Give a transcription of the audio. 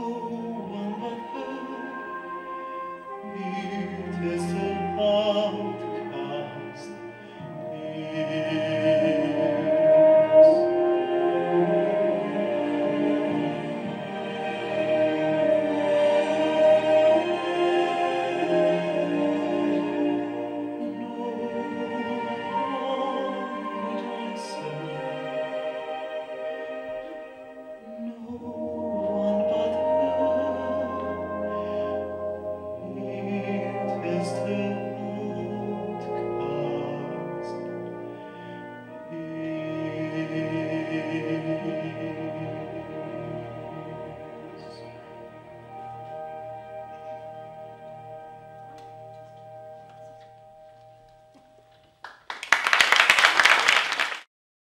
Oh.